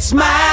It's my